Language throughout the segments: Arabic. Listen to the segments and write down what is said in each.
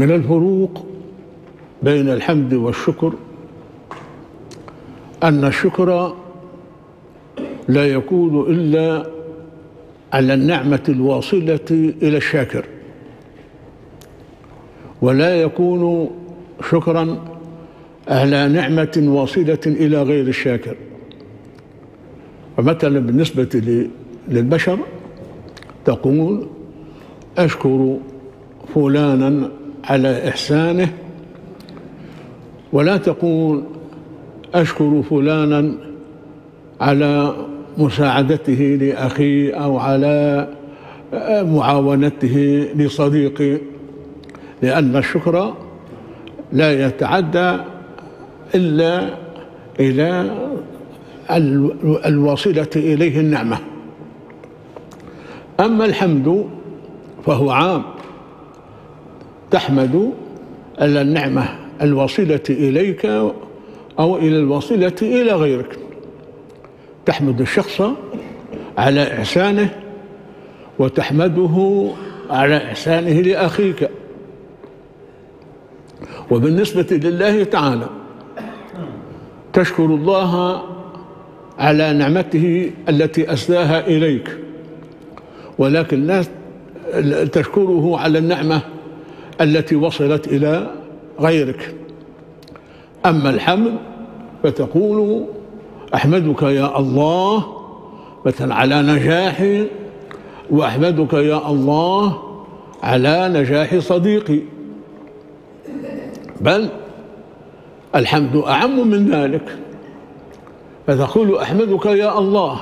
من الفروق بين الحمد والشكر أن الشكر لا يكون إلا على النعمة الواصلة إلى الشاكر ولا يكون شكرا على نعمة واصلة إلى غير الشاكر. فمثلا بالنسبة للبشر تقول أشكر فلانا على إحسانه ولا تقول أشكر فلانا على مساعدته لأخي أو على معاونته لصديقي لأن الشكر لا يتعدى إلا إلى الواصلة إليه النعمة. أما الحمد فهو عام. تحمد النعمة الواصلة إليك أو إلى الواصلة إلى غيرك. تحمد الشخص على إحسانه وتحمده على إحسانه لأخيك. وبالنسبة لله تعالى تشكر الله على نعمته التي أسداها إليك. ولكن لا تشكره على النعمة التي وصلت إلى غيرك. أما الحمد فتقول أحمدك يا الله مثلا على نجاحي وأحمدك يا الله على نجاح صديقي. بل الحمد أعم من ذلك. فتقول أحمدك يا الله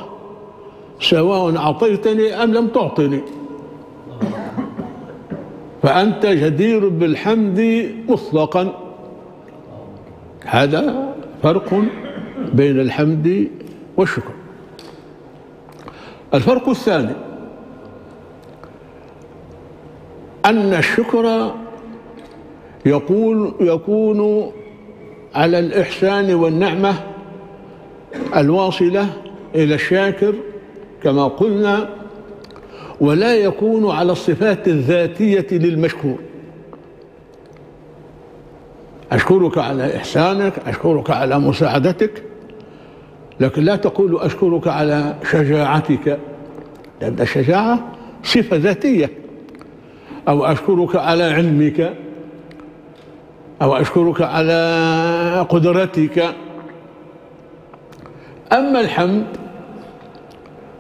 سواء أعطيتني أم لم تعطني. فأنت جدير بالحمد مطلقا. هذا فرق بين الحمد والشكر. الفرق الثاني أن الشكر يقول يكون على الإحسان والنعمة الواصلة إلى الشاكر كما قلنا ولا يكون على الصفات الذاتية للمشكور. أشكرك على إحسانك أشكرك على مساعدتك لكن لا تقول أشكرك على شجاعتك لأن الشجاعة صفة ذاتية. أو أشكرك على علمك أو أشكرك على قدرتك. أما الحمد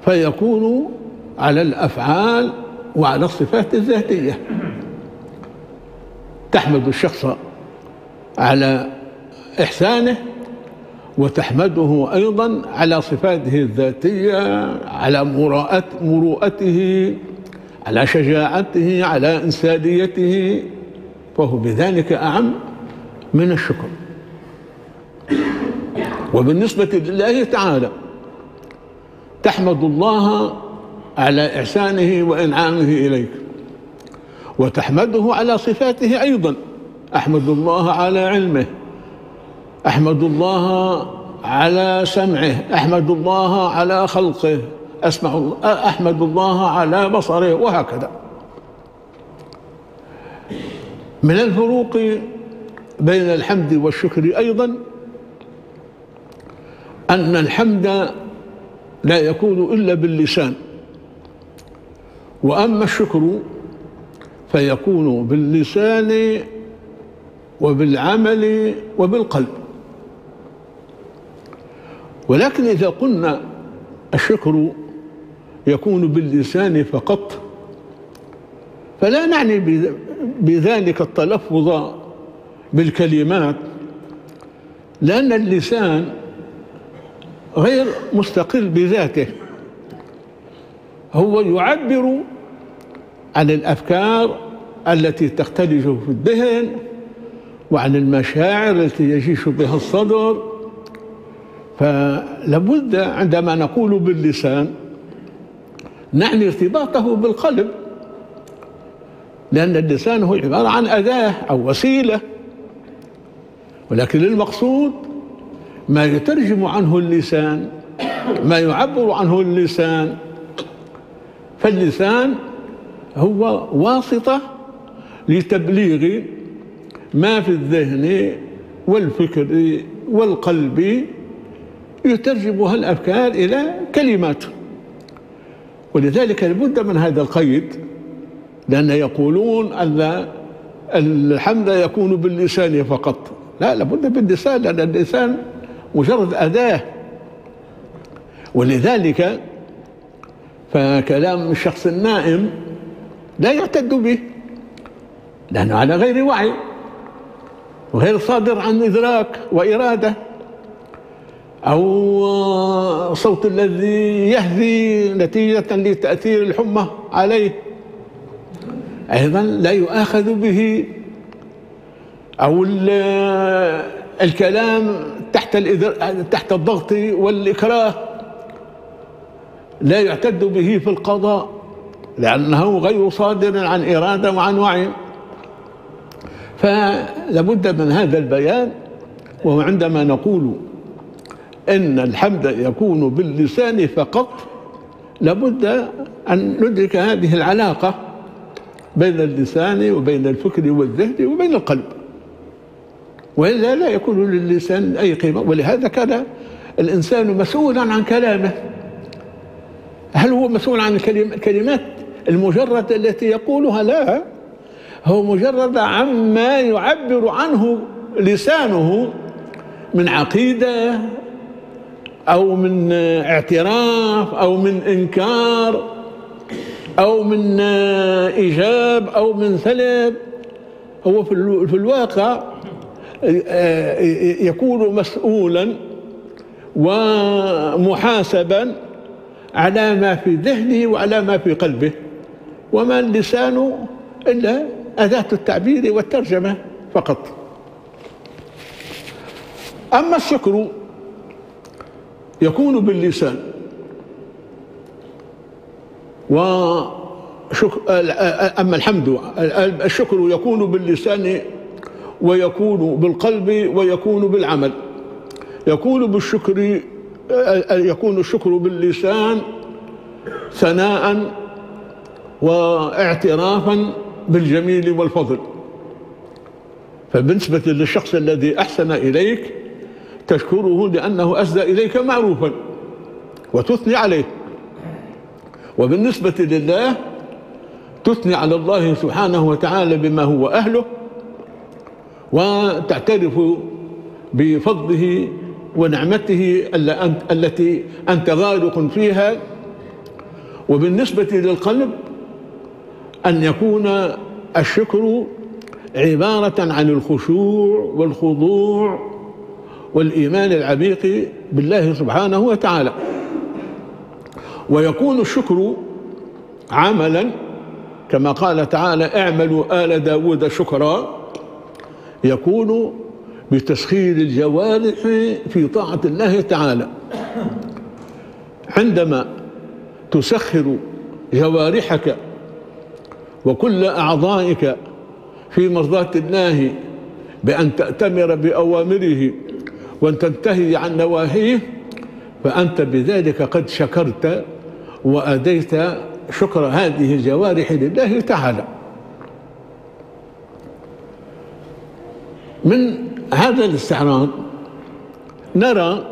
فيكون على الأفعال وعلى الصفات الذاتية. تحمد الشخص على إحسانه وتحمده أيضا على صفاته الذاتية على مروءته على شجاعته على إنسانيته. فهو بذلك أعم من الشكر. وبالنسبة لله تعالى تحمد الله على إحسانه وإنعامه إليك. وتحمده على صفاته أيضا. أحمد الله على علمه. أحمد الله على سمعه. أحمد الله على خلقه. أسمع أحمد الله على بصره. وهكذا. من الفروق بين الحمد والشكر أيضا أن الحمد لا يكون إلا باللسان. وأما الشكر فيكون باللسان وبالعمل وبالقلب. ولكن إذا قلنا الشكر يكون باللسان فقط فلا نعني بذلك التلفظ بالكلمات لأن اللسان غير مستقل بذاته. هو يعبر عن الأفكار التي تختلج في الذهن وعن المشاعر التي يجيش بها الصدر. فلابد عندما نقول باللسان نعني ارتباطه بالقلب لأن اللسان هو عبارة عن أداة أو وسيلة ولكن المقصود ما يترجم عنه اللسان ما يعبر عنه اللسان فاللسان هو واسطة لتبليغ ما في الذهن والفكر والقلب يترجمها الأفكار إلى كلمات. ولذلك لابد من هذا القيد لأن يقولون أن الحمد يكون باللسان فقط. لا لابد باللسان لأن اللسان مجرد أداة. ولذلك فكلام الشخص النائم لا يعتد به لأنه على غير وعي وغير صادر عن إدراك وإرادة. أو صوت الذي يهذي نتيجة لتأثير الحمى عليه. أيضا لا يؤاخذ به. أو الكلام تحت تحت الضغط والإكراه. لا يعتد به في القضاء لأنه غير صادر عن إرادة وعن وعي. فلابد من هذا البيان وعندما نقول أن الحمد يكون باللسان فقط لابد أن ندرك هذه العلاقة بين اللسان وبين الفكر والذهن وبين القلب. وإلا لا يكون للسان أي قيمة. ولهذا كان الإنسان مسؤولا عن كلامه. هل هو مسؤول عن الكلمات المجردة التي يقولها؟ لا. هو مجرد عما يعبر عنه لسانه من عقيدة أو من اعتراف أو من إنكار أو من إيجاب أو من سلب. هو في الواقع يكون مسؤولا ومحاسبا على ما في ذهنه وعلى ما في قلبه. وما اللسان إلا أداة التعبير والترجمة فقط. أما الشكر يكون باللسان. وشك... أما الحمد الشكر يكون باللسان ويكون بالقلب ويكون بالعمل. يكون بالشكر يكون الشكر باللسان ثناء واعترافا بالجميل والفضل. فبالنسبة للشخص الذي أحسن إليك تشكره لأنه أسدى إليك معروفا وتثني عليه. وبالنسبة لله تثني على الله سبحانه وتعالى بما هو أهله وتعترف بفضله ونعمته التي أنت غارق فيها. وبالنسبة للقلب أن يكون الشكر عبارة عن الخشوع والخضوع والإيمان العميق بالله سبحانه وتعالى. ويكون الشكر عملا كما قال تعالى اعملوا آل داود شكرا. يكون بتسخير الجوارح في طاعة الله تعالى. عندما تسخر جوارحك وكل أعضائك في مرضاة الله بأن تأتمر بأوامره وأن تنتهي عن نواهيه فأنت بذلك قد شكرت وأديت شكر هذه الجوارح لله تعالى. من هذا الاستعراض نرى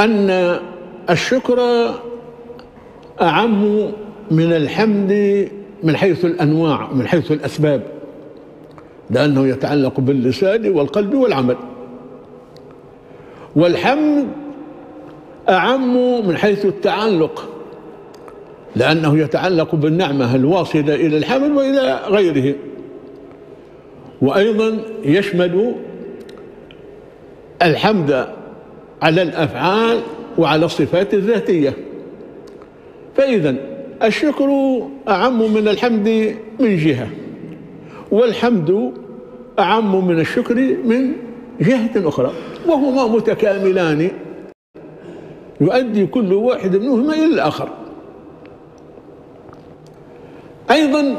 أن الشكر أعم من الحمد من حيث الأنواع من حيث الأسباب لأنه يتعلق باللسان والقلب والعمل. والحمد أعم من حيث التعلق لأنه يتعلق بالنعمة الواصلة إلى الحمل وإلى غيره. وأيضا يشمل الحمد على الأفعال وعلى الصفات الذاتية. فإذا الشكر أعم من الحمد من جهة والحمد أعم من الشكر من جهة أخرى وهما متكاملان. يؤدي كل واحد منهما إلى الآخر. أيضا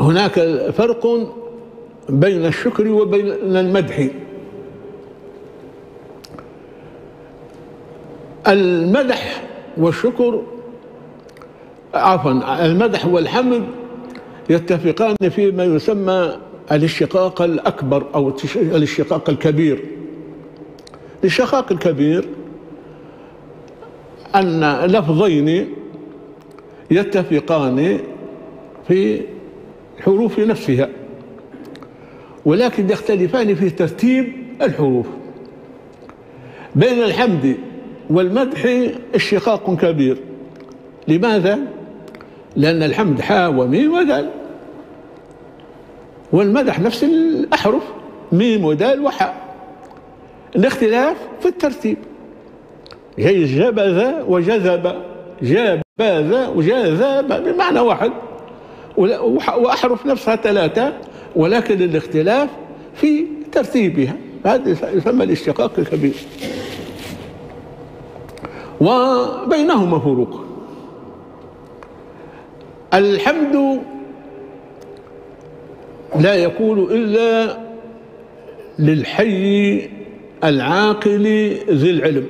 هناك فرق بين الشكر وبين المدح. المدح والشكر عفوا المدح والحمد يتفقان فيما يسمى الاشتقاق الأكبر أو الاشتقاق الكبير. الاشتقاق الكبير أن لفظين يتفقان في الحروف نفسها. ولكن يختلفان في ترتيب الحروف. بين الحمد والمدح اشتقاق كبير. لماذا؟ لأن الحمد حاء وميم ودال. والمدح نفس الأحرف ميم ودال وحاء. الاختلاف في الترتيب. هي جبذ وجذب جابذ وجاذب بمعنى واحد. وأحرف نفسها ثلاثة. ولكن الاختلاف في ترتيبها. هذا يسمى الاشتقاق الكبير. وبينهما فروق. الحمد لا يكون إلا للحي العاقل ذي العلم.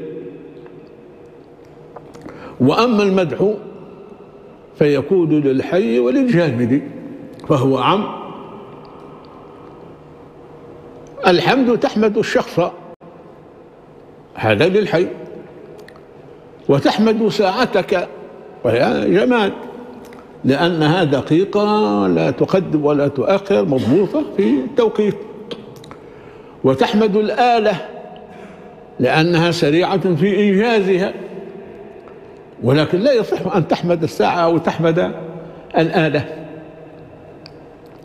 وأما المدح فيكون للحي وللجامد فهو عم الحمد تحمد الشخص. هذا للحي. وتحمد ساعتك. وهي جماد لأنها دقيقة لا تقدم ولا تؤخر مضبوطة في التوقيت. وتحمد الآلة. لأنها سريعة في إنجازها. ولكن لا يصح أن تحمد الساعة أو تحمد الآلة.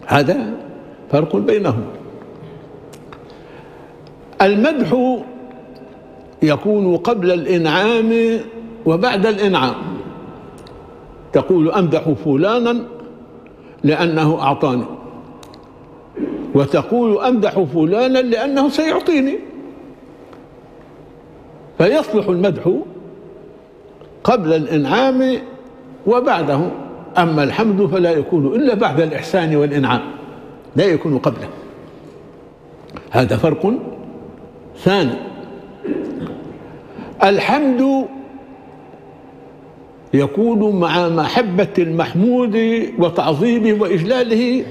هذا فرق بينهم. المدح يكون قبل الإنعام وبعد الإنعام. تقول أمدح فلانا لأنه أعطاني وتقول أمدح فلانا لأنه سيعطيني. فيصلح المدح قبل الإنعام وبعده. أما الحمد فلا يكون إلا بعد الإحسان والإنعام لا يكون قبله. هذا فرق ثاني. الحمد يكون مع محبة المحمود وتعظيمه وإجلاله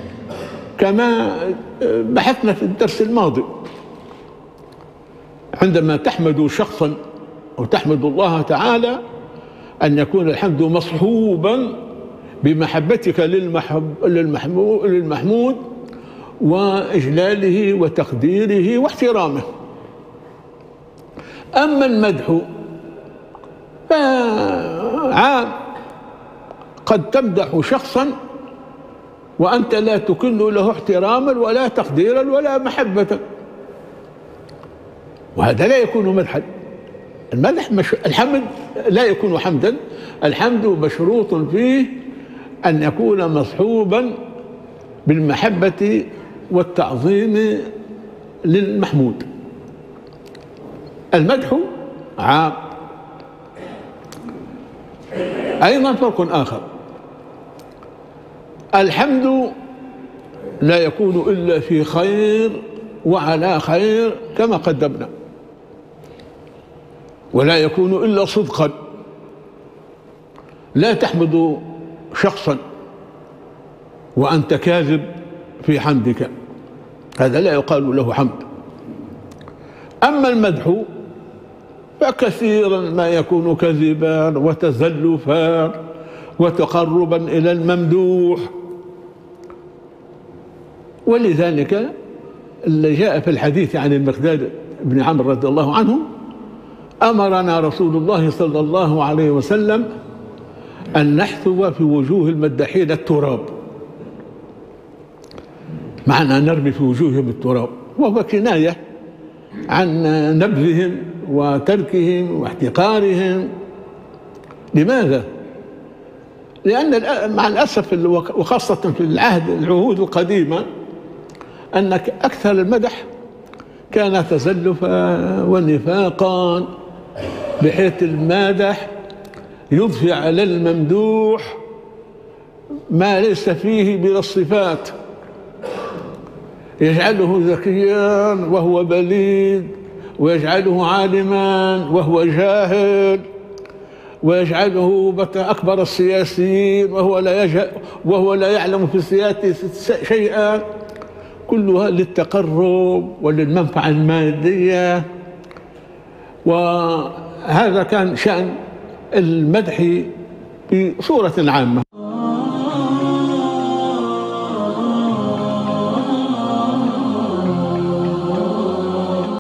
كما بحثنا في الدرس الماضي. عندما تحمد شخصا أو تحمد الله تعالى أن يكون الحمد مصحوبا بمحبتك للمحب للمحمود وإجلاله وتقديره واحترامه. أما المدح فعام قد تمدح شخصا وأنت لا تكن له احتراما ولا تقديرا ولا محبة. وهذا لا يكون مدحا. المدح مش الحمد لا يكون حمدا. الحمد مشروط فيه أن يكون مصحوبا بالمحبة والتعظيم للمحمود. المدح عام أيضا فرق آخر؟ الحمد لا يكون إلا في خير وعلى خير كما قدمنا. ولا يكون إلا صدقا. لا تحمد شخصا وأنت كاذب في حمدك. هذا لا يقال له حمد. أما المدح فكثيرا ما يكون كذبا وتزلفا وتقربا إلى الممدوح. ولذلك اللي جاء في الحديث عن المقداد بن عمرو رضي الله عنه أمرنا رسول الله صلى الله عليه وسلم أن نحثو في وجوه المداحين التراب. معنى نرمي في وجوههم التراب وهو كناية عن نبذهم وتركهم واحتقارهم لماذا؟ لأن مع الأسف وخاصة في العهد العهود القديمة أنك أكثر المدح كان تزلفا ونفاقا بحيث المادح يضفي على الممدوح ما ليس فيه من الصفات يجعله ذكيا وهو بليد ويجعله عالما وهو جاهل ويجعله أكبر السياسيين وهو لا وهو لا يعلم في السياسة شيئا. كلها للتقرب وللمنفعة المادية. وهذا كان شأن المدح بصورة عامة.